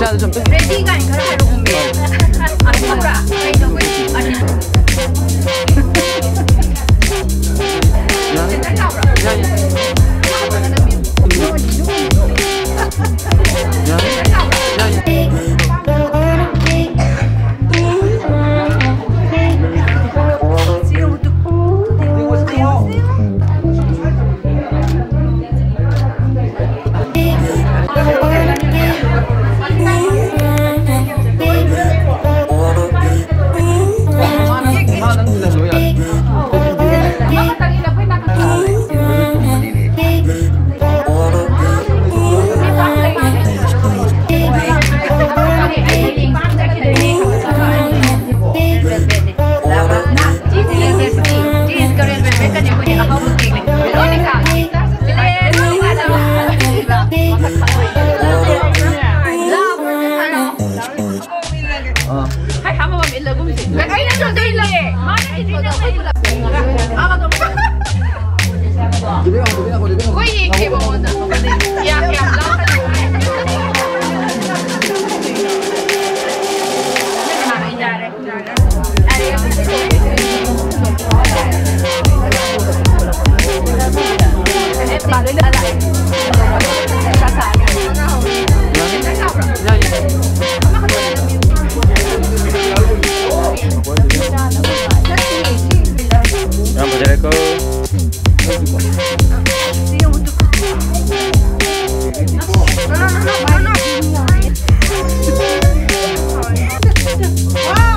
चल जब रेडी का Gue ini Whoa.